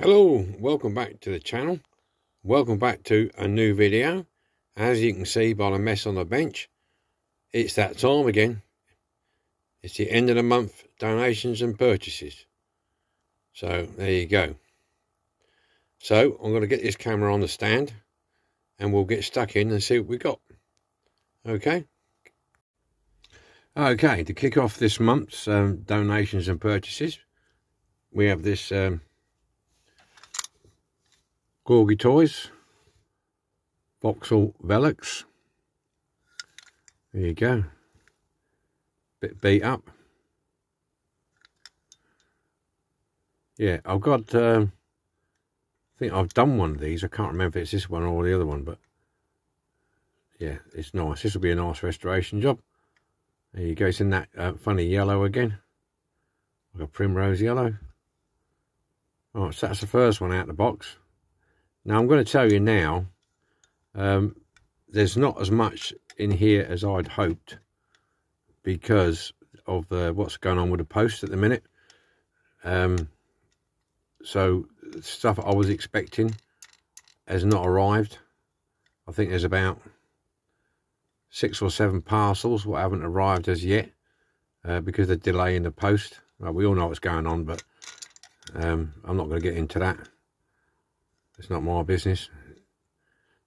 Hello, welcome back to the channel. Welcome back to a new video. As you can see by the mess on the bench, it's that time again. It's the end of the month donations and purchases. So there you go. So I'm going to get this camera on the stand and we'll get stuck in and see what we got. Okay. Okay, to kick off this month's um, donations and purchases, we have this um, Corgi Toys, Vauxhall Velox. There you go. Bit beat up. Yeah, I've got, um, I think I've done one of these. I can't remember if it's this one or the other one, but yeah, it's nice. This will be a nice restoration job. There you go. It's in that uh, funny yellow again. Like a primrose yellow. Oh, so that's the first one out of the box. Now I'm going to tell you now, um, there's not as much in here as I'd hoped because of uh, what's going on with the post at the minute. Um, so stuff I was expecting has not arrived. I think there's about six or seven parcels what haven't arrived as yet uh, because of the delay in the post. Well, we all know what's going on, but um, I'm not going to get into that. It's not my business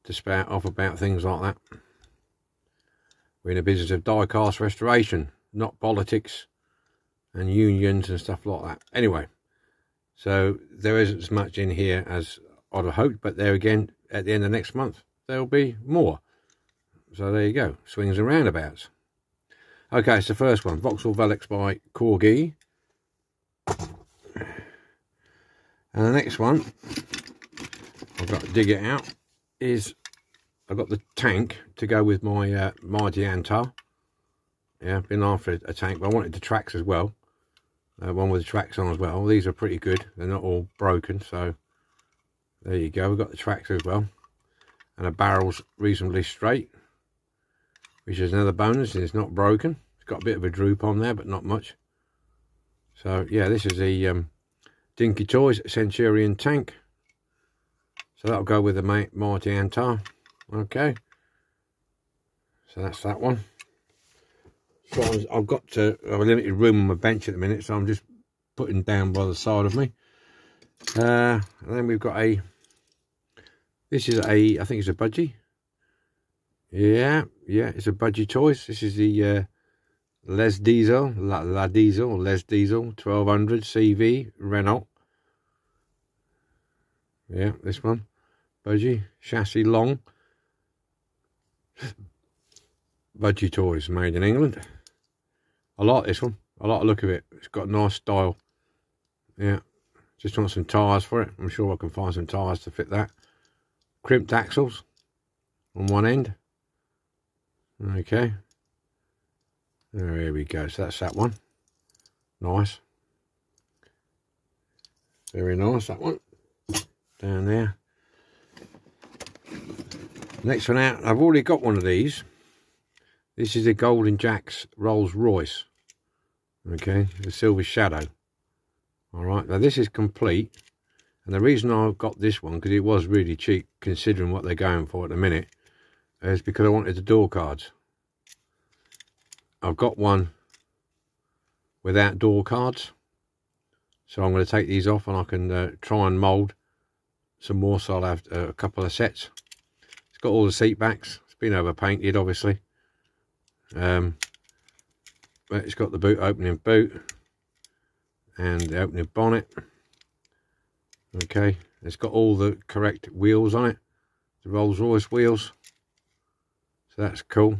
to spout off about things like that. We're in a business of die-cast restoration, not politics and unions and stuff like that. Anyway, so there isn't as much in here as I'd have hoped, but there again, at the end of next month, there'll be more. So there you go, swings and roundabouts. Okay, it's the first one, Vauxhall Velox by Corgi. And the next one I've got to dig it out is I've got the tank to go with my uh, Mighty Antar. Yeah, I've been after a tank, but I wanted the tracks as well. Uh, one with the tracks on as well. These are pretty good. They're not all broken, so there you go. We've got the tracks as well. And the barrel's reasonably straight, which is another bonus. It's not broken. It's got a bit of a droop on there, but not much. So, yeah, this is the um, Dinky Toys Centurion tank. So that'll go with the Mighty Antar. Okay. So that's that one. So I've got to I have a limited room on my bench at the minute, so I'm just putting down by the side of me. Uh, and then we've got a, this is a, I think it's a budgie. Yeah, yeah, it's a budgie toys. This is the uh, Les Diesel, La, La Diesel, Les Diesel 1200 CV Renault. Yeah, this one budgie, chassis long. budgie toys made in England. I like this one. I like the look of it. It's got a nice style. Yeah. Just want some tyres for it. I'm sure I can find some tyres to fit that. Crimped axles on one end. Okay. There we go. So that's that one. Nice. Very nice, that one. Down there. Next one out, I've already got one of these. This is a Golden Jacks Rolls Royce. Okay, the Silver Shadow. All right, now this is complete. And the reason I've got this one, because it was really cheap considering what they're going for at the minute, is because I wanted the door cards. I've got one without door cards. So I'm going to take these off and I can uh, try and mould some more. So I'll have uh, a couple of sets got all the seat backs. It's been over painted, obviously. Um, but it's got the boot opening boot and the opening bonnet. Okay, it's got all the correct wheels on it, the Rolls Royce wheels. So that's cool.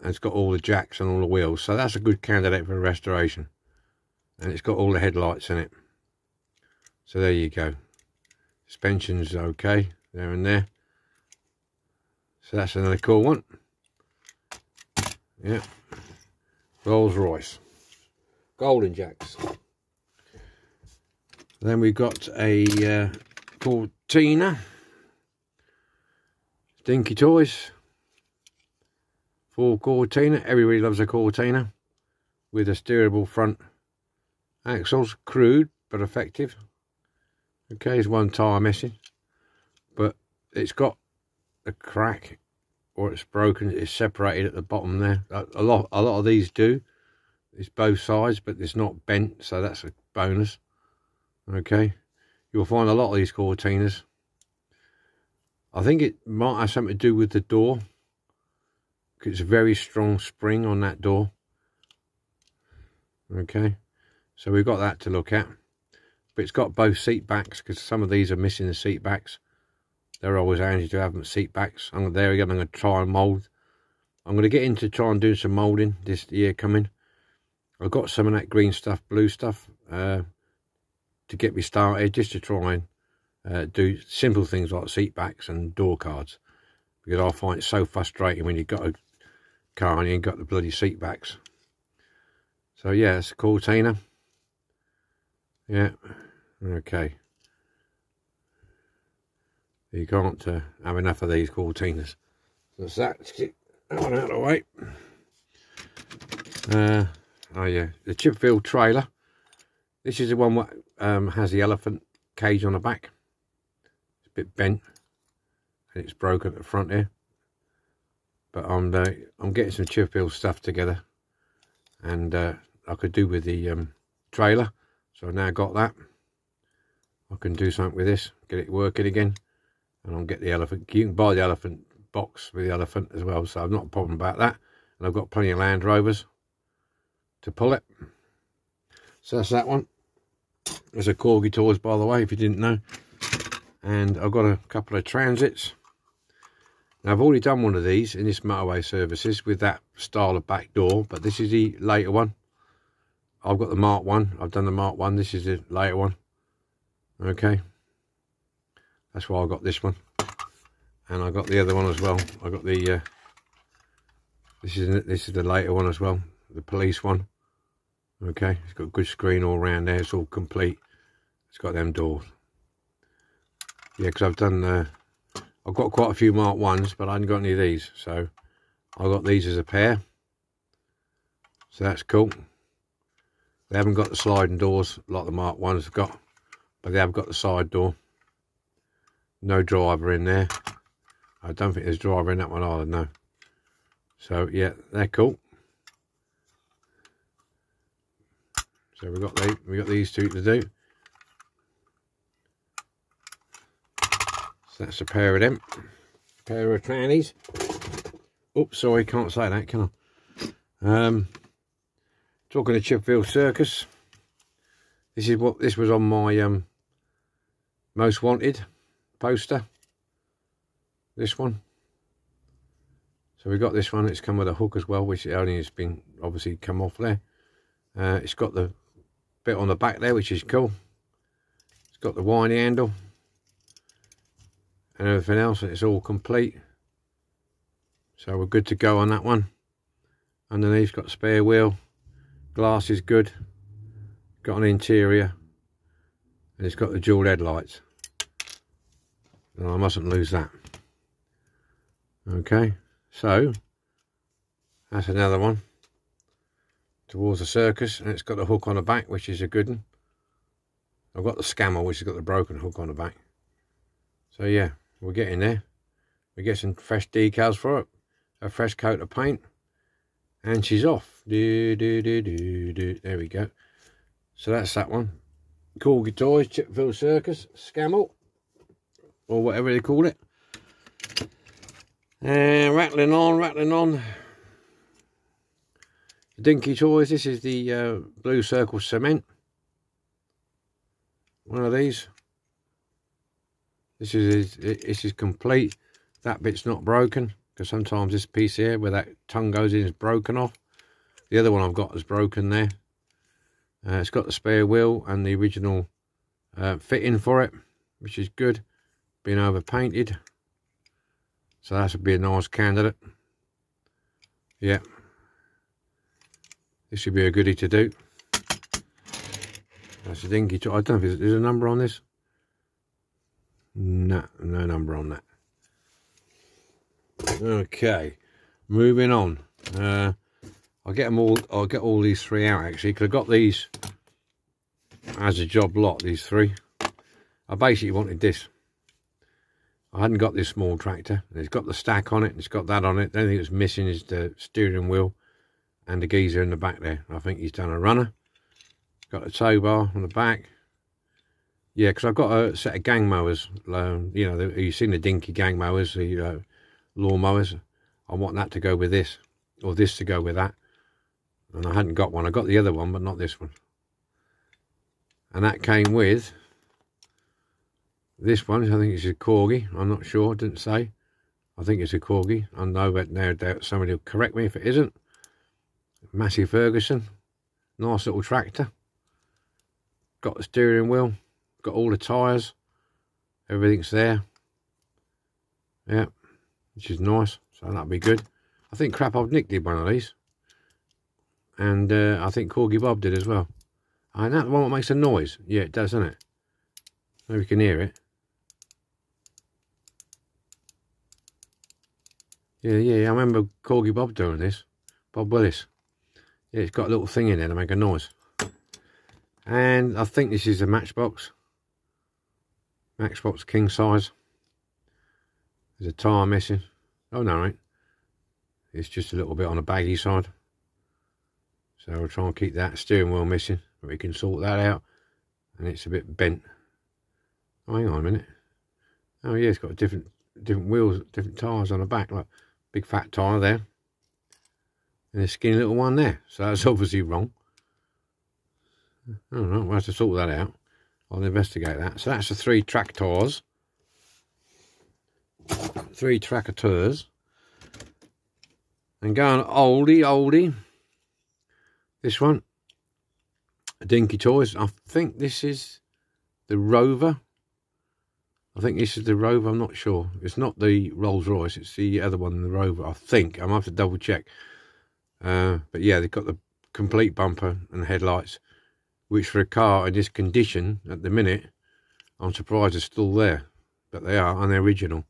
And it's got all the jacks and all the wheels. So that's a good candidate for restoration. And it's got all the headlights in it. So there you go. Suspension's okay, there and there. So that's another cool one. Yeah. Rolls Royce. Golden Jacks. Then we've got a uh, Cortina. Dinky Toys. Ford Cortina. Everybody loves a Cortina. With a steerable front axles. Crude, but effective. Okay, there's one tyre missing. But it's got a crack or it's broken. It's separated at the bottom there. A lot, a lot of these do. It's both sides, but it's not bent, so that's a bonus. Okay, you'll find a lot of these Cortinas. I think it might have something to do with the door. It's a very strong spring on that door. Okay, so we've got that to look at. But it's got both seat backs because some of these are missing the seat backs. They're always handy to have them seat backs. I'm there again. I'm going to try and mould. I'm going to get into try and do some moulding this year coming. I've got some of that green stuff, blue stuff, uh, to get me started, just to try and uh, do simple things like seat backs and door cards. Because I find it so frustrating when you've got a car and you ain't got the bloody seat backs. So yeah, it's a Cortina. Yeah, okay. You can't uh, have enough of these Cortinas. So that's that. That one out of the way. Uh, oh yeah, the Chipfield trailer. This is the one that um, has the elephant cage on the back. It's a bit bent and it's broken at the front here. But I'm uh, I'm getting some Chipfield stuff together, and uh, I could do with the um, trailer. So I've now got that. I can do something with this, get it working again, and I'll get the elephant. You can buy the elephant box with the elephant as well, so I've not a problem about that. And I've got plenty of Land Rovers to pull it. So that's that one. There's a Corgi Toys, by the way, if you didn't know. And I've got a couple of transits. Now, I've already done one of these in this motorway services with that style of back door, but this is the later one. I've got the Mark 1. I've done the Mark 1. This is the later one. Okay. That's why I got this one. And I got the other one as well. I got the... Uh, this is this is the later one as well. The police one. Okay. It's got a good screen all around there. It's all complete. It's got them doors. Yeah, because I've done... Uh, I've got quite a few Mark 1s, but I haven't got any of these. So I got these as a pair. So that's cool. They haven't got the sliding doors like the Mark 1s have got, but they have got the side door. No driver in there. I don't think there's driver in that one either, no. So, yeah, they're cool. So we've got, the, we got these two to do. So that's a pair of them. Pair of trannies. Oops, sorry, can't say that, can I? Um, Talking to Chipfield Circus. This is what this was on my um, most wanted poster. This one. So we got this one. It's come with a hook as well, which only has been obviously come off there. Uh, it's got the bit on the back there, which is cool. It's got the windy handle and everything else. It's all complete. So we're good to go on that one. Underneath got spare wheel glass is good got an interior and it's got the dual headlights and I mustn't lose that okay so that's another one towards the circus and it's got the hook on the back which is a good one I've got the Scammell which has got the broken hook on the back so yeah we're getting there we get some fresh decals for it a fresh coat of paint and she's off. Do, do, do, do, do. There we go. So that's that one. Corgi Toys, Chipfield Circus, Scammell, or whatever they call it. And rattling on, rattling on. Dinky Toys, this is the uh, Blue Circle Cement. One of these. This is this is complete. That bit's not broken because sometimes this piece here where that tongue goes in is broken off the other one I've got is broken there uh, it's got the spare wheel and the original uh, fitting for it which is good being over painted so that would be a nice candidate yeah this should be a goodie to do that's a dinky I don't know if there's, there's a number on this no no number on that Okay, moving on. Uh, I'll get them all. I'll get all these three out actually, because I got these as a job lot. These three, I basically wanted this. I hadn't got this small tractor. It's got the stack on it. It's got that on it. The only thing that's missing is the steering wheel and the geezer in the back there. I think he's done a runner. Got a tow bar on the back. Yeah, because I've got a set of gang mowers. Um, you know, you've seen the dinky gang mowers, the uh, lawn mowers. I want that to go with this, or this to go with that. And I hadn't got one. I got the other one, but not this one. And that came with this one. I think it's a Corgi. I'm not sure. Didn't say. I think it's a Corgi. I know that no doubt somebody will correct me if it isn't. Massey Ferguson. Nice little tractor. Got the steering wheel. Got all the tyres. Everything's there. Yeah. Which is nice. So that'll be good. I think Crap Old Nick did one of these. And uh, I think Corgi Bob did as well. And that one that makes a noise. Yeah, it does, doesn't it? Maybe you can hear it. Yeah, yeah, I remember Corgi Bob doing this. Bob Willis. Yeah, it's got a little thing in there to make a noise. And I think this is a Matchbox. Matchbox king size. There's a tyre missing. Oh, no, right. It's just a little bit on the baggy side. So we'll try and keep that steering wheel missing. But we can sort that out. And it's a bit bent. Oh, hang on a minute. Oh, yeah, it's got different different wheels, different tyres on the back. Like big fat tyre there. And a skinny little one there. So that's obviously wrong. I don't know. We'll have to sort that out. I'll investigate that. So that's the three tractors. Three tractors. And going oldie, oldie. This one. Dinky Toys. I think this is the Rover. I think this is the Rover. I'm not sure. It's not the Rolls Royce. It's the other one, the Rover. I think. I'm have to double check. Uh, but yeah, they've got the complete bumper and headlights. Which for a car in this condition at the minute, I'm surprised it's still there. But they are, and they're original.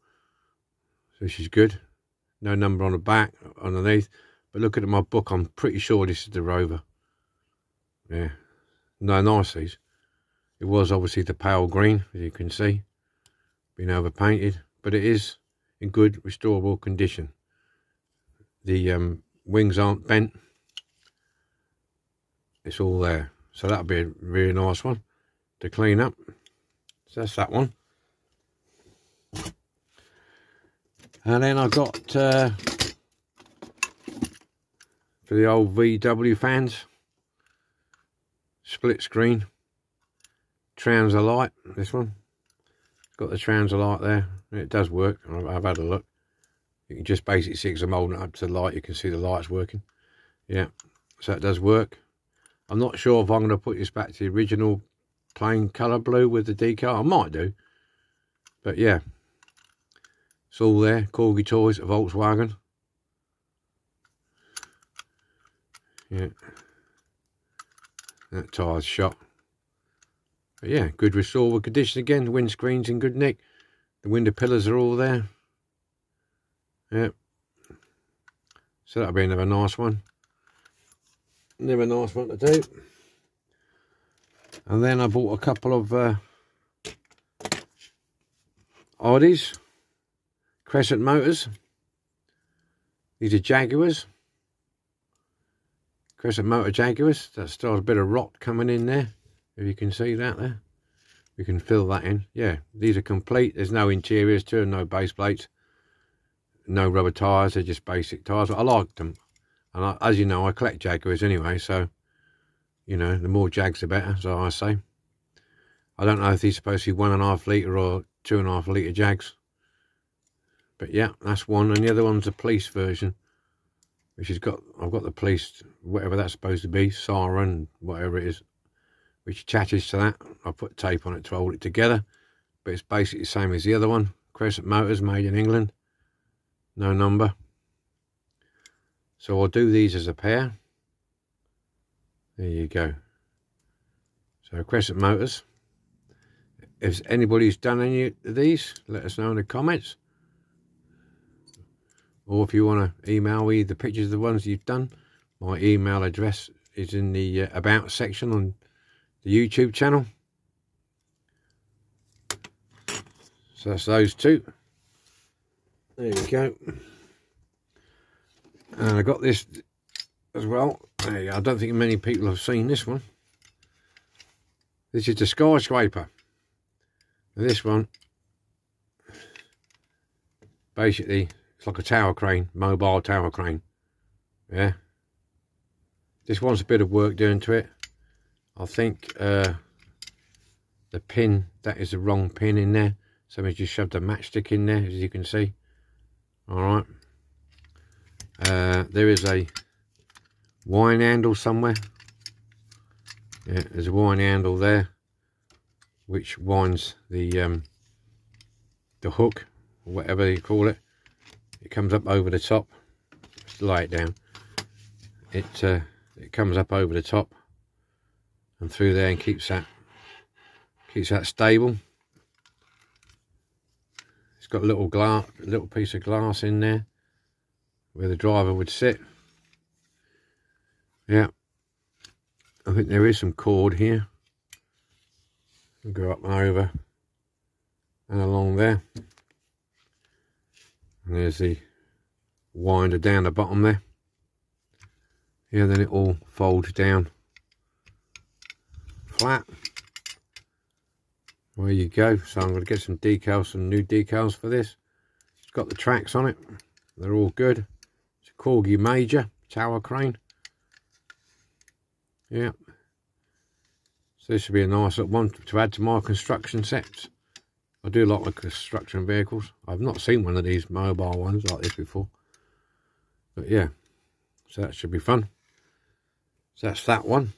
So she's good. No number on the back, underneath. But looking at my book, I'm pretty sure this is the Rover. Yeah. No, nice these. It was obviously the pale green, as you can see been overpainted, but it is in good restorable condition. The um, wings aren't bent. It's all there. So that'll be a really nice one to clean up. So that's that one. And then I've got uh, for the old VW fans, split screen, Transalight, this one. Got the Transalight there. It does work. I've had a look. You can just basically see because I'm holding it up to the light. You can see the lights working. Yeah, so it does work. I'm not sure if I'm going to put this back to the original plain colour blue with the decal. I might do. But yeah, it's all there. Corgi Toys, Volkswagen. Yeah. That tire's shot. But yeah, good restored condition again. The windscreen's in good nick. The window pillars are all there. Yep. So that'll be another nice one. Another nice one to do. And then I bought a couple of uh, Audis. Crescent motors. These are Jaguars. Crescent motor Jaguars. That still a bit of rot coming in there if you can see that there we can fill that in. Yeah these are complete. There's no interiors to them no base plates no rubber tires. They're just basic tires. But i like them. And I, as you know i collect jaguars anyway so you know the more jags the better so i say. I don't know if these supposed to be one and a half litre or two and a half litre jags. But yeah that's one. And the other one's a police version which has got i've got the police whatever that's supposed to be siren whatever it is which attaches to that. I put tape on it to hold it together, but it's basically the same as the other one. Crescent Motors, made in England. No number. So I'll do these as a pair. There you go. So Crescent Motors. If anybody's done any of these, let us know in the comments. Or if you want to email me the pictures of the ones you've done, my email address is in the uh, About section on the YouTube channel. So that's those two. There you go. And I got this as well. I don't think many people have seen this one. This is the skyscraper. This one, basically, it's like a tower crane, mobile tower crane. Yeah. This wants a bit of work doing to it. I think uh, the pin, that is the wrong pin in there. Somebody just shoved a matchstick in there, as you can see. All right. Uh, there is a wine handle somewhere. Yeah, there's a wine handle there, which winds the um, the hook, or whatever you call it. It comes up over the top. Just lay it down. It uh, it comes up over the top and through there and keeps that keeps that stable. It's got a little glass, little piece of glass in there where the driver would sit. Yeah, I think there is some cord here. go up and over and along there. And there's the winder down the bottom there. Yeah, then it all folds down flat. There you go. So I'm going to get some decals, some new decals for this. It's got the tracks on it. They're all good. It's a Corgi Major tower crane. Yeah. So this should be a nice little one to add to my construction sets. I do like the construction vehicles. I've not seen one of these mobile ones like this before. But yeah, so that should be fun. So that's that one.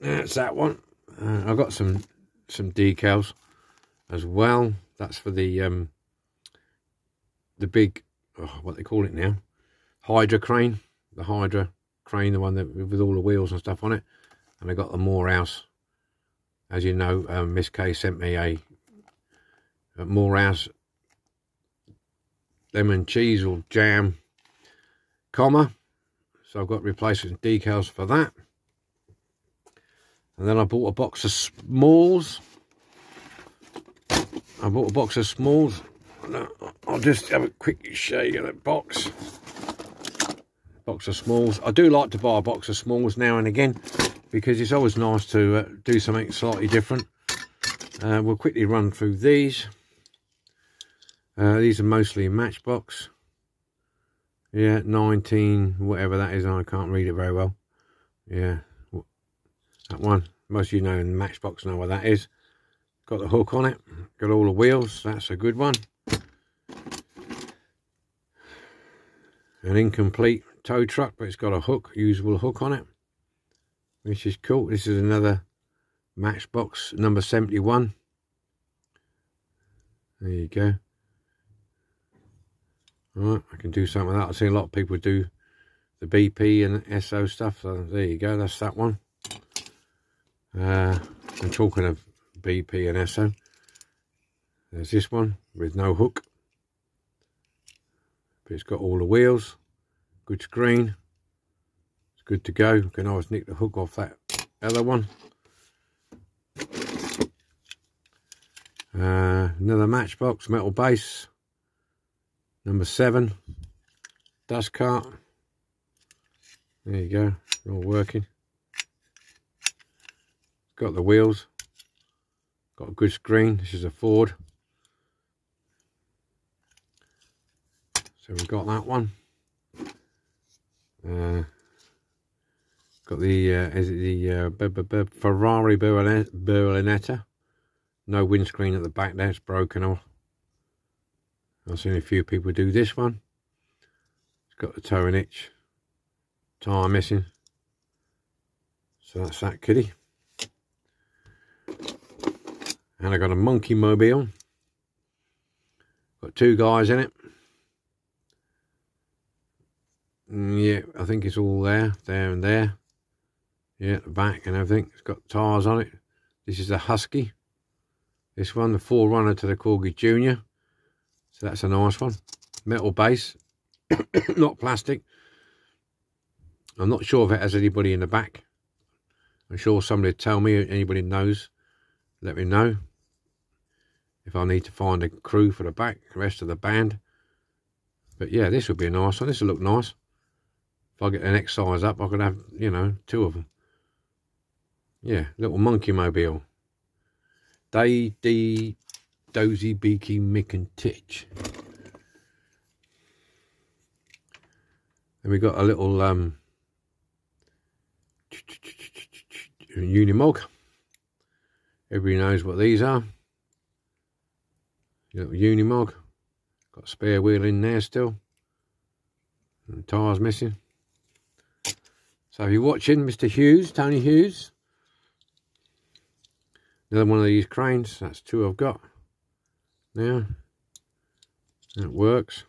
That's that one. Uh, I've got some some decals as well. That's for the um the big oh, what they call it now, Hydra crane. The Hydra crane, the one that with all the wheels and stuff on it. And I got the Moorhouse. As you know, um, Miss K sent me a, a Moorhouse lemon cheese or jam comma so I've got replacement decals for that. And then I bought a box of smalls. I bought a box of smalls. I'll just have a quick show you the box. Box of smalls. I do like to buy a box of smalls now and again because it's always nice to uh, do something slightly different. Uh, we'll quickly run through these. Uh, these are mostly Matchbox. Yeah, 19, whatever that is. I can't read it very well. Yeah, that one. Most of you know in Matchbox know what that is. Got the hook on it. Got all the wheels. That's a good one. An incomplete tow truck, but it's got a hook, usable hook on it. Which is cool. This is another Matchbox number 71. There you go. All right, I can do something with that. I've seen a lot of people do the BP and Esso stuff. So there you go, that's that one. Uh, I'm talking of BP and Esso. There's this one with no hook. But it's got all the wheels. Good screen. It's good to go. You can always nick the hook off that other one. Uh, another matchbox, metal base. Number seven, dust cart. There you go, all working. Got the wheels. Got a good screen. This is a Ford. So we've got that one. Uh, got the uh, is it the uh, Ferrari Berlinetta. No windscreen at the back there. It's broken off. I've seen a few people do this one. It's got the towing hitch, tyre missing. So that's that kitty. And I got a monkey mobile. Got two guys in it. Mm, yeah, I think it's all there, there and there. Yeah, the back and everything. It's got tyres on it. This is the Husky. This one, the forerunner to the Corgi Junior. So that's a nice one. Metal base, not plastic. I'm not sure if it has anybody in the back. I'm sure somebody tell me, anybody knows, let me know. if I need to find a crew for the back, the rest of the band. But yeah, this would be a nice one. This will look nice. If I get the next size up, I could have, you know, two of them. Yeah, little monkey mobile. Day, D, Dozy, Beaky, Mick and Tich. And we got a little um, Unimog. Everybody knows what these are. Little Unimog. Got spare wheel in there still. And tyres missing. So if you're watching, Mr. Hughes, Tony Hughes. Another one of these cranes. That's two I've got. Now. That works.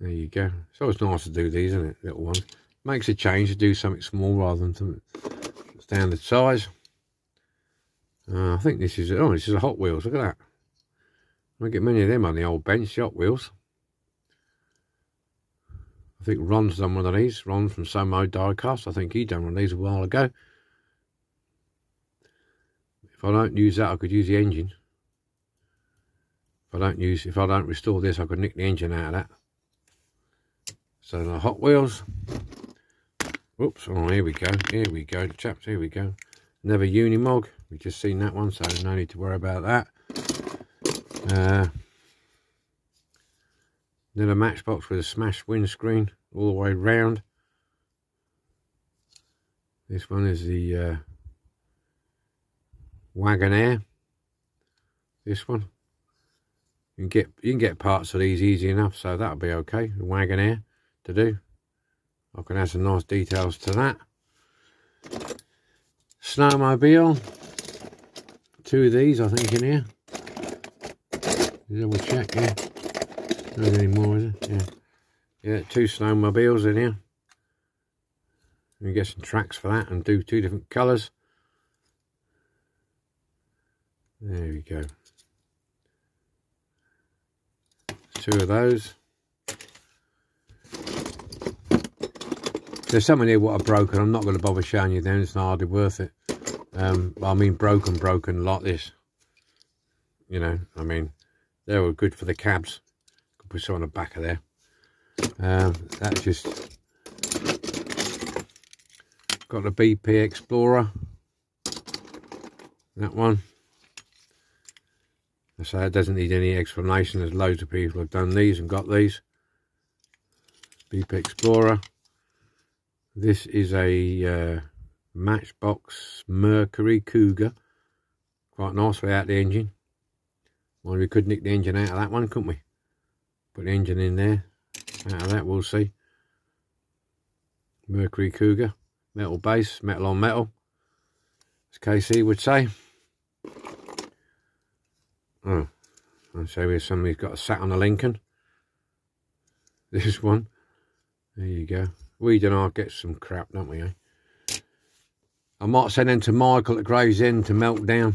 There you go. So it's nice to do these, isn't it? Little ones. Makes a change to do something small rather than some standard size. Uh, I think this is, oh, this is a Hot Wheels. Look at that. I get many of them on the old bench, Hot Wheels. I think Ron's done one of these. Ron from Somo Diecast. I think he done one of these a while ago. If I don't use that, I could use the engine. If I don't use, if I don't restore this, I could nick the engine out of that. So the Hot Wheels. Whoops, oh, here we go. Here we go, chaps, here we go. Another Unimog. We've just seen that one, so no need to worry about that. Uh, then a matchbox with a smashed windscreen all the way round. This one is the uh, Wagonaire. This one. You can get you can get parts of these easy enough, so that'll be okay. The Wagonaire to do. I can add some nice details to that. Snowmobile. Two of these, I think, in here. Double check, yeah. Not any more, is it? Yeah. Yeah, two snowmobiles in here. You get some tracks for that and do two different colours. There we go. Two of those. There's something here what are broken. I'm not going to bother showing you then. It's not hardly worth it. Um, I mean broken, broken like this. You know, I mean, they were good for the cabs. Could put some on the back of there. Um, that's just got the BP Explorer. That one. So it doesn't need any explanation. There's loads of people have done these and got these. BP Explorer. This is a uh, Matchbox Mercury Cougar. Quite nice without the engine. Well, we could nick the engine out of that one, couldn't we? Put the engine in there. Out of that, we'll see. Mercury Cougar. Metal base, metal on metal. As KC would say. Oh, I'll show you somebody's got a sat on a Lincoln. This one. There you go. We don't get some crap, don't we, eh? I might send them to Michael at Gravesend to melt down.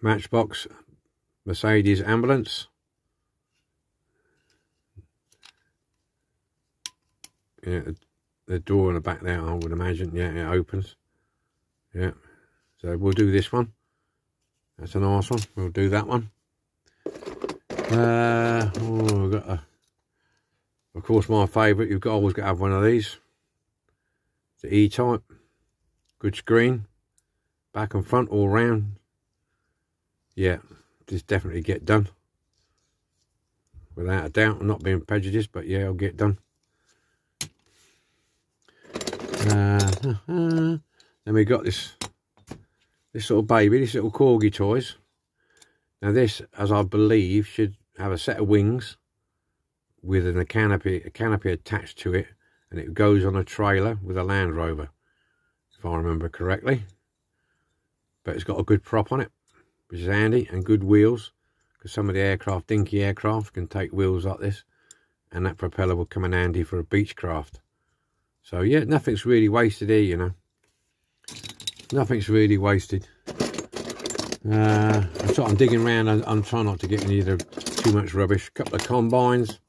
Matchbox Mercedes ambulance. Yeah, the door in the back there, I would imagine. Yeah, it opens. Yeah. So we'll do this one. That's a nice one. We'll do that one. Uh, oh, got a, of course, my favourite. You've got always got to have one of these. The E-type. Good screen. Back and front all round. Yeah, just definitely get done. Without a doubt. I'm not being prejudiced, but yeah, I'll get done. Uh, then we got this this little baby, this little corgi toys. Now this, as I believe, should have a set of wings with a canopy, a canopy attached to it, and it goes on a trailer with a Land Rover, if I remember correctly. But it's got a good prop on it, which is handy, and good wheels, because some of the aircraft, dinky aircraft, can take wheels like this, and that propeller will come in handy for a Beechcraft. So yeah, nothing's really wasted here, you know. Nothing's really wasted. Uh, I'm digging around. I'm, I'm trying not to get any of too much rubbish. A couple of combines.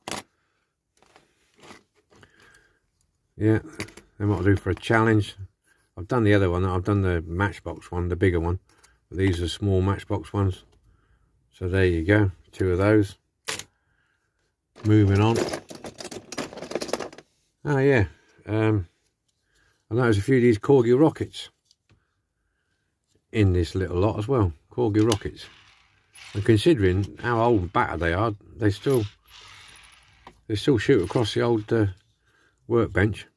Yeah, they might do for a challenge. I've done the other one. I've done the Matchbox one, the bigger one. But these are small Matchbox ones. So there you go. Two of those. Moving on. Oh, yeah. Um, I a few of these Corgi rockets in this little lot as well. Corgi rockets. And considering how old and battered they are, they still they still shoot across the old uh, workbench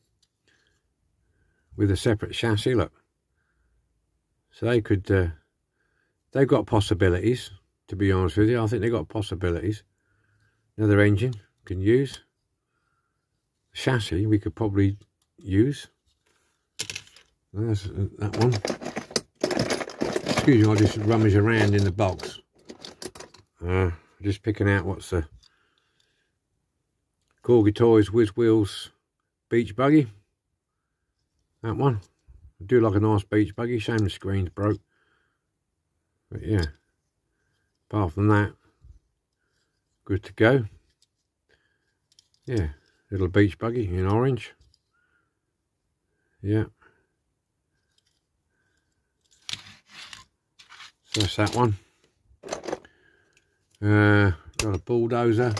with a separate chassis, look. So they could, uh, they've got possibilities, to be honest with you. I think they've got possibilities. Another engine can use. Chassis we could probably use. There's uh, that one. Excuse me, I'll just rummage around in the box. Uh, just picking out what's the Corgi Toys Whiz Wheels Beach Buggy. That one. I do like a nice beach buggy. Shame the screen's broke. But yeah. Apart from that, good to go. Yeah. Little beach buggy in orange. Yeah. So that's that one. Uh, got a bulldozer.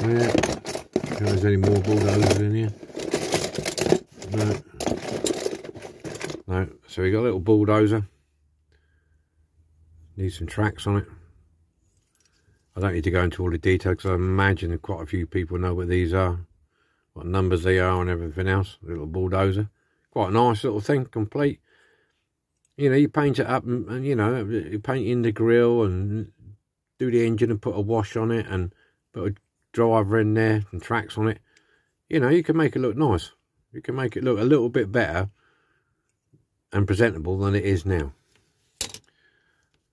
Yeah. If there's any more bulldozers in here. No. No. So we got a little bulldozer. Need some tracks on it. I don't need to go into all the details I imagine quite a few people know what these are. What numbers they are and everything else. A little bulldozer. Quite a nice little thing, complete. You know, you paint it up and, and you know, you paint in the grill and do the engine and put a wash on it and put a driver in there and tracks on it. You know, you can make it look nice. You can make it look a little bit better and presentable than it is now.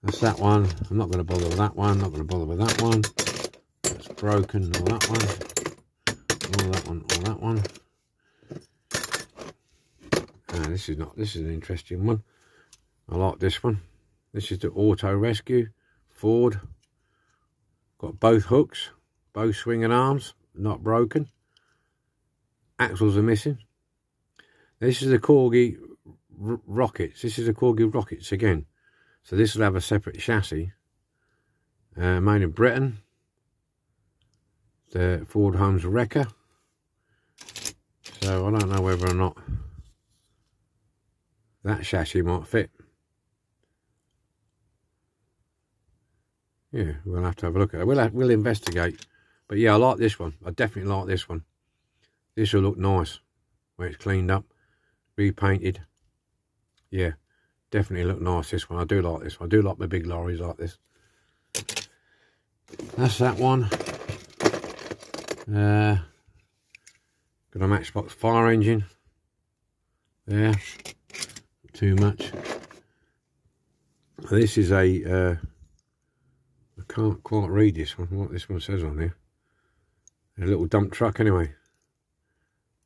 That's that one. I'm not going to bother with that one. Not going to bother with that one. That's broken. All that one. All that one. All that one. Ah, this is not. This is an interesting one. I like this one. This is the Auto Rescue Ford. Got both hooks, both swinging arms, not broken. Axles are missing. This is the Corgi Rockets. This is the Corgi Rockets again. So this will have a separate chassis. Uh, made in Britain. The Ford Holmes Wrecker. So I don't know whether or not that chassis might fit. Yeah, we'll have to have a look at it. We'll, have, we'll investigate. But yeah, I like this one. I definitely like this one. This will look nice when it's cleaned up repainted. Yeah, definitely look nice this one. I do like this one. I do like my big lorries like this. That's that one. Uh, got a Matchbox fire engine. There. Too much. This is a. Uh, I can't quite read this one, what this one says on here. A little dump truck anyway.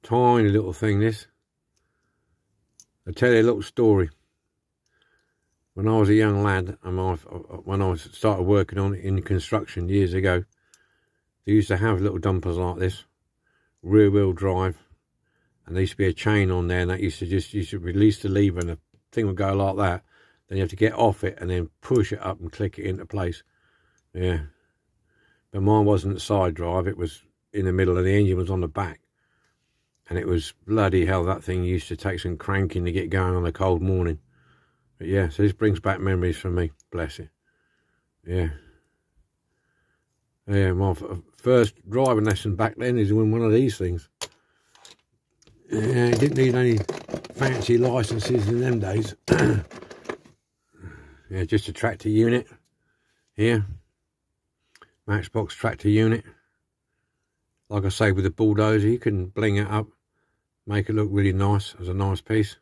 Tiny little thing this. I'll tell you a little story. When I was a young lad, and when I started working on it in construction years ago, they used to have little dumpers like this, rear wheel drive, and there used to be a chain on there, and that used to just used to release the lever, and the thing would go like that. Then you have to get off it and then push it up and click it into place. Yeah, but mine wasn't side drive; it was in the middle, and the engine was on the back and it was bloody hell that thing used to take some cranking to get going on a cold morning. But yeah so this brings back memories for me bless it. Yeah. Yeah my first driving lesson back then is in one of these things. Yeah didn't need any fancy licenses in them days. Yeah just a tractor unit here. Matchbox tractor unit. Like I say with the bulldozer you can bling it up make it look really nice as a nice piece.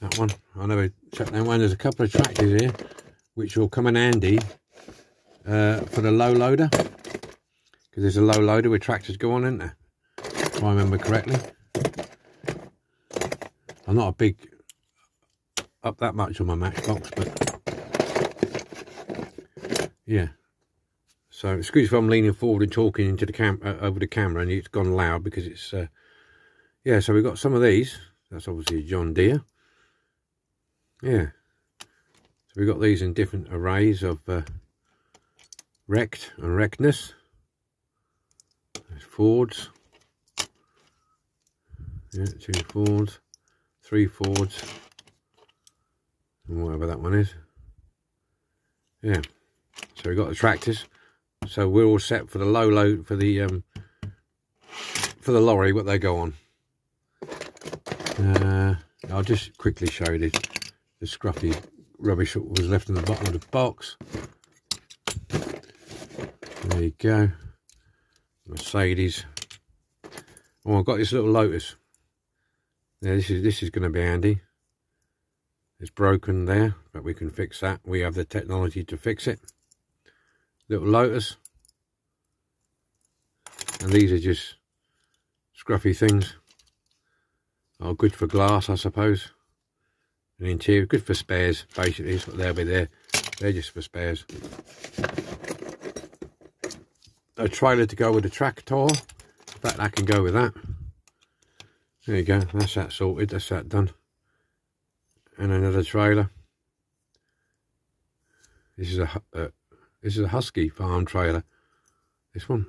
That one, I never checked that one. There's a couple of tractors here which will come in handy uh, for the low loader because there's a low loader with tractors go on, isn't there? If I remember correctly. I'm not a big up that much on my Matchbox, but yeah. So excuse if I'm leaning forward and talking into the cam uh, over the camera and it's gone loud because it's uh, yeah, so we've got some of these. That's obviously John Deere. Yeah. So we've got these in different arrays of uh, wrecked and wreckedness. There's Fords. Yeah, two Fords. Three Fords. And whatever that one is. Yeah. So we've got the tractors. So we're all set for the low load for the um for the lorry what they go on. Uh, I'll just quickly show you the, the scruffy rubbish that was left in the bottom of the box. There you go. Mercedes. Oh, I've got this little Lotus. Yeah, this is this is going to be handy. It's broken there, but we can fix that. We have the technology to fix it. Little Lotus. And these are just scruffy things. Oh, good for glass, I suppose. And interior, good for spares, basically. What they'll be there. They're just for spares. A trailer to go with a tractor. In fact, I can go with that. There you go. That's that sorted. That's that done. And another trailer. This is a, a this is a Husky farm trailer. This one.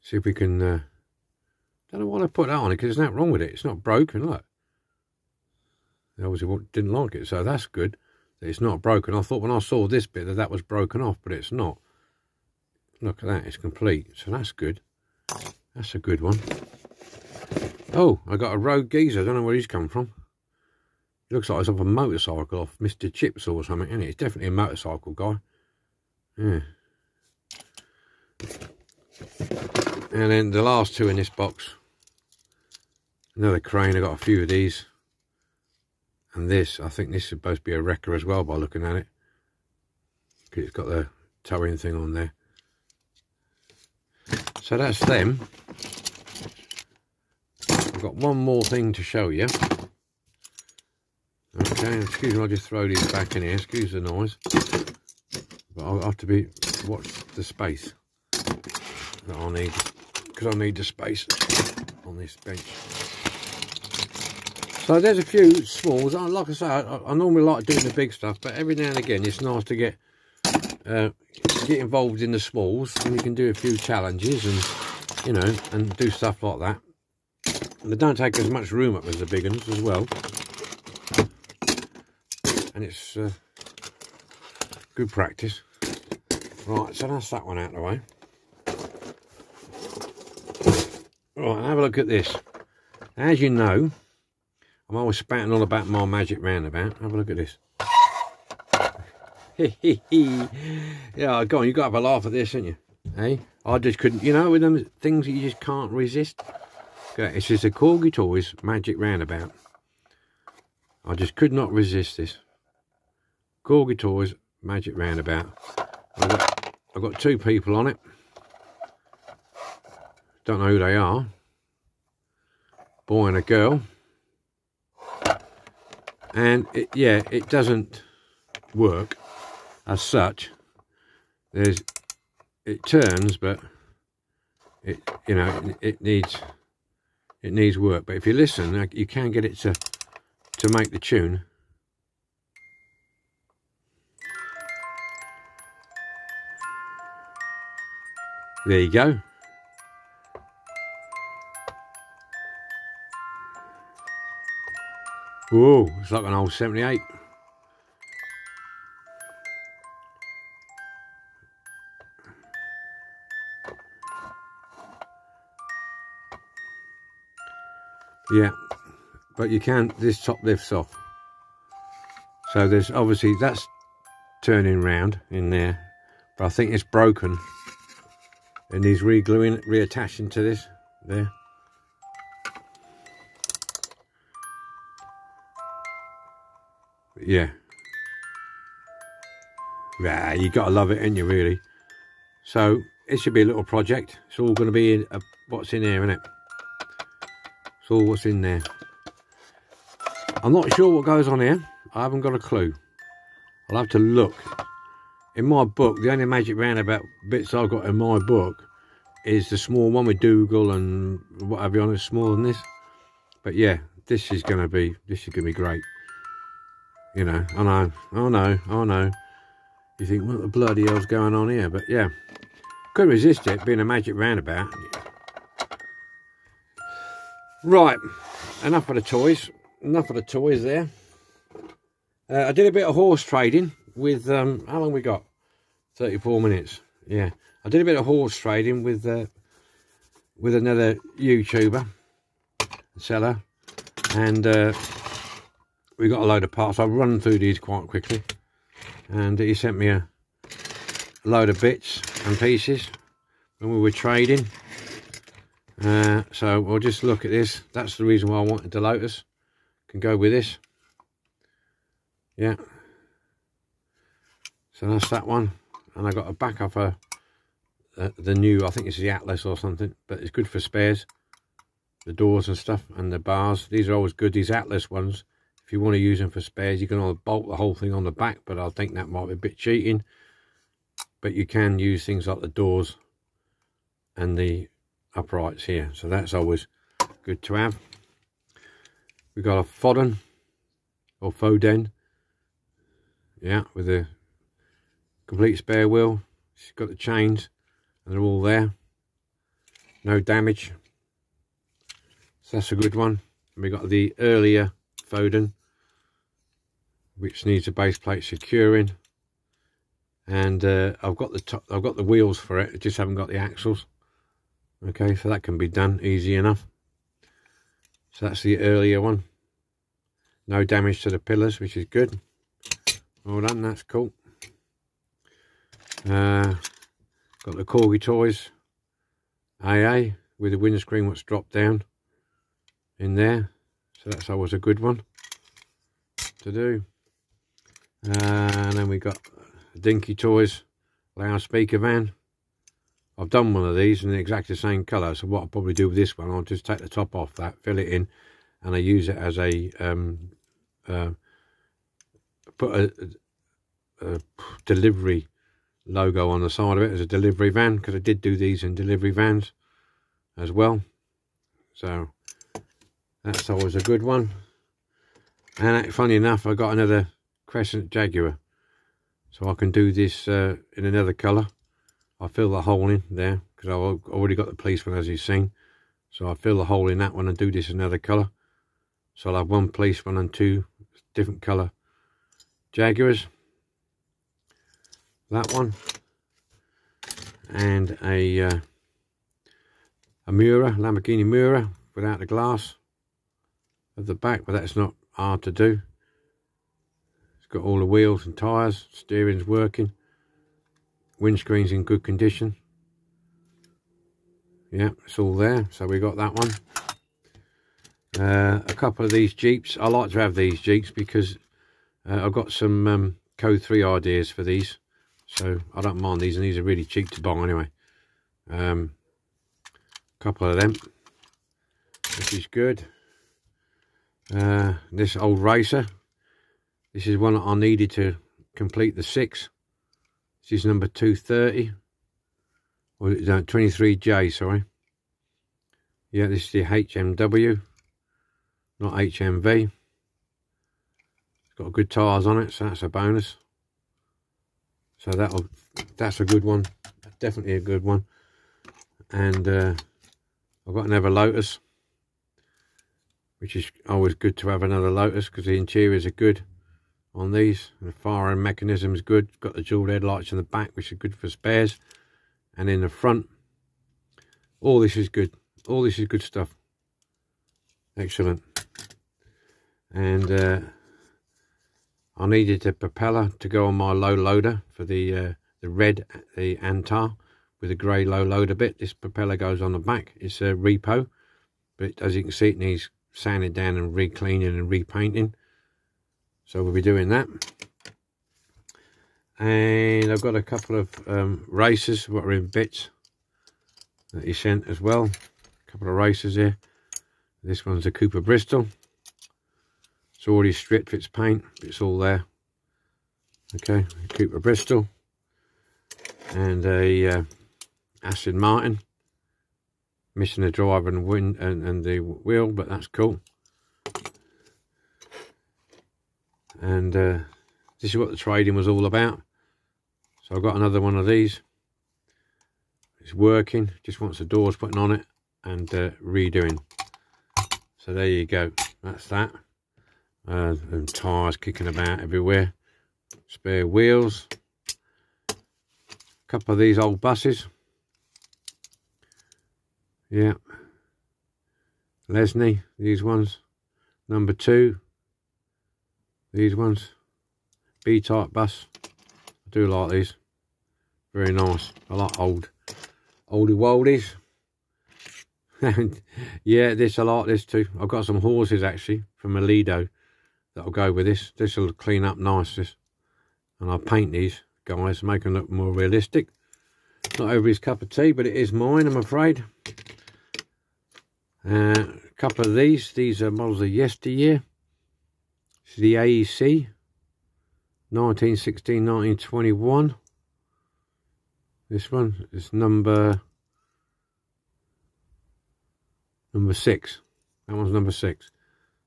See if we can uh, don't know why I put that on it because there's nothing wrong with it. It's not broken, look. They obviously didn't like it, so that's good. That it's not broken. I thought when I saw this bit that that was broken off, but it's not. Look at that, it's complete. So that's good. That's a good one. Oh, I got a rogue geezer. I don't know where he's come from. He looks like it's off a motorcycle off Mr. Chips or something, isn't it? It's definitely a motorcycle guy. Yeah. And then the last two in this box another crane. I got a few of these. And this, I think this is supposed to be a wrecker as well by looking at it. Because It's got the towing thing on there. So that's them. I've got one more thing to show you. Okay, excuse me, I'll just throw these back in here. Excuse the noise. But I'll have to be watch the space that i need because I need the space on this bench. So there's a few smalls. Like I say, I, I, normally like doing the big stuff, but every now and again it's nice to get uh, get involved in the smalls, and you can do a few challenges and you know and do stuff like that. And they don't take as much room up as the big ones as well, and it's uh, good practice. Right, so that's that one out of the way. Right, have a look at this. As you know, I'm always spouting all about my magic roundabout. Have a look at this. yeah, go on, you've got to have a laugh at this, haven't you? Hey, I just couldn't, you know, with them things that you just can't resist. Okay, it's just a Corgi Toys magic roundabout. I just could not resist this. Corgi Toys magic roundabout. I've got, I've got two people on it. Don't know who they are. Boy and a girl and it, yeah it doesn't work as such. There's it turns but it you know it, it needs it needs work. But if you listen you can get it to to make the tune. There you go Whoa, it's like an old 78. Yeah, but you can't. this top lifts off. So there's obviously, that's turning round in there, but I think it's broken. And he's re-gluing, reattaching to this, there. Yeah. Yeah, you got to love it, ain't you, really? So, it should be a little project. It's all going to be in, uh, what's in here, isn't it? It's all what's in there. I'm not sure what goes on here. I haven't got a clue. I'll have to look. In my book, the only magic roundabout bits I've got in my book is the small one with Dougal and what have you on it, smaller than this. But yeah, this is going to be, this is going to be great. You know, I know, I know, I know. You think, what the bloody hell's going on here? But yeah, couldn't resist it being a magic roundabout. Right, enough of the toys. Enough of the toys there. Uh, I did a bit of horse trading with, um, how long we got? 34 minutes. Yeah, I did a bit of horse trading with uh, with another YouTuber, seller, and uh, we got a load of parts. I'll run through these quite quickly. And he sent me a load of bits and pieces when we were trading. Uh, so we'll just look at this. That's the reason why I wanted the Lotus. Can go with this. Yeah. So that's that one. And I got a back of a, uh, the new, I think it's the Atlas or something. But it's good for spares. The doors and stuff and the bars. These are always good. These Atlas ones. If you want to use them for spares, you can bolt the whole thing on the back. But I think that might be a bit cheating. But you can use things like the doors and the uprights here. So that's always good to have. We've got a Foden or Foden. Yeah, with a complete spare wheel. She's got the chains and they're all there. No damage. So that's a good one. And we got the earlier Foden, which needs a base plate securing. And uh, I've got the top, I've got the wheels for it. I just haven't got the axles. Okay, so that can be done easy enough. So that's the earlier one. No damage to the pillars, which is good. Well done, that's cool. Uh, got the Corgi Toys AA with the windscreen what's dropped down in there. So that's always a good one to do. And then we got Dinky Toys loudspeaker van. I've done one of these in exactly the same colour. So what I'll probably do with this one, I'll just take the top off that, fill it in, and I use it as a um, uh, put a, a, delivery logo on the side of it as a delivery van because I did do these in delivery vans as well. So that's always a good one. And funny enough, I got another Crescent Jaguar. So I can do this uh, in another colour. I fill the hole in there because I've already got the policeman as you've seen. So I fill the hole in that one and do this another colour. So I'll have one policeman and two different colour Jaguars. That one. And a uh, a Miura, Lamborghini Miura without the glass of the back, but that's not hard to do. It's got all the wheels and tyres, steering's working windscreen's in good condition. Yeah it's all there so we got that one. Uh, a couple of these jeeps i like to have these jeeps because uh, i've got some um, code 3 ideas for these so i don't mind these and these are really cheap to buy anyway. Um couple of them this is good uh, this old racer this is one that i needed to complete the six this is number 230. Or no, 23J, sorry. Yeah, this is the HMW, not HMV. It's got good tyres on it, so that's a bonus. So that'll that's a good one. Definitely a good one. And uh, I've got another Lotus, which is always good to have another Lotus because the interiors are good on these. The firing mechanism is good. Got the dual headlights in the back, which are good for spares. And in the front, all this is good. All this is good stuff. Excellent. And uh, I needed a propeller to go on my low loader for the uh, the red, the Antar, with a grey low loader bit. This propeller goes on the back. It's a repo, but as you can see, it needs sanding down and re-cleaning and repainting. So we'll be doing that. And I've got a couple of um, racers, what are in bits, that he sent as well. A couple of racers here. This one's a Cooper Bristol. It's already stripped its paint, it's all there. Okay, Cooper Bristol. And a uh, Aston Martin missing the driver and wind and, and the wheel, but that's cool. And uh, this is what the trading was all about. So I've got another one of these. It's working, just wants the doors putting on it and uh, redoing. So there you go, that's that. Uh, and tyres kicking about everywhere. Spare wheels. A couple of these old buses. Yeah. Lesney, these ones. Number two. These ones. B-type bus. I do like these. Very nice. I like old, oldie woldies. and yeah, this I like this too. I've got some horses actually from Lido that'll go with this. This will clean up nice. And I'll paint these guys, make them look more realistic. Not everybody's cup of tea, but it is mine, I'm afraid. Uh, a couple of these. These are models of yesteryear. This is the AEC 1916, 1921. This one is number number six. That one's number six.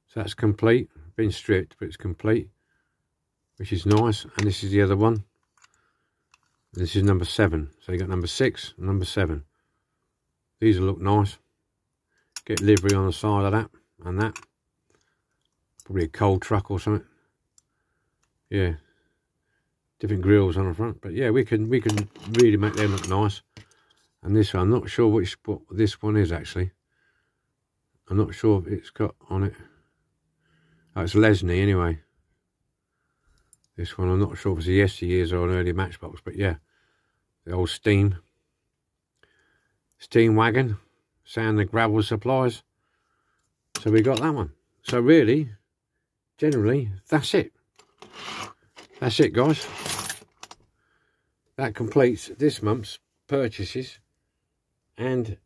So that's complete. Been stripped, but it's complete, which is nice. And this is the other one. This is number seven. So you got number six and number seven. These look nice. Get livery on the side of that and that. Probably a coal truck or something. Yeah. Different grills on the front. But yeah, we can we can really make them look nice. And this one, I'm not sure which what this one is actually. I'm not sure if it's got on it. Oh, it's Lesney anyway. This one, I'm not sure if it's a yesteryears or an early Matchbox, but yeah. The old steam. Steam wagon sand and gravel supplies. So we got that one. So really, generally, that's it. That's it, guys. That completes this month's purchases and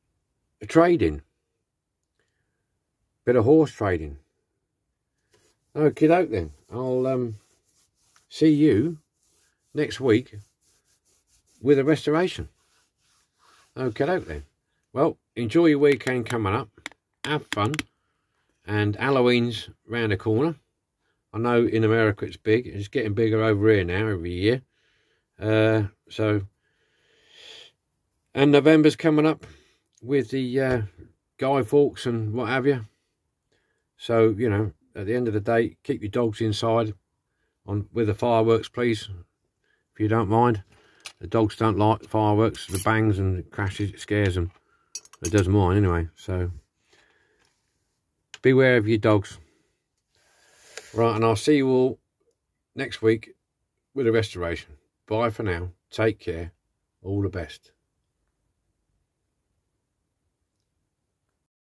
trading. Bit of horse trading. Okay, doke then. I'll um, see you next week with a restoration. Okay, doke then. Well, enjoy your weekend coming up. Have fun. And Halloween's round the corner. I know in America it's big. It's getting bigger over here now every year. Uh, so, and November's coming up with the uh, Guy Fawkes and what have you. So, you know, at the end of the day, keep your dogs inside on with the fireworks, please, if you don't mind. The dogs don't like fireworks, the bangs and crashes, it scares them. It does mine anyway, so beware of your dogs. Right, and I'll see you all next week with a restoration. Bye for now. Take care. All the best.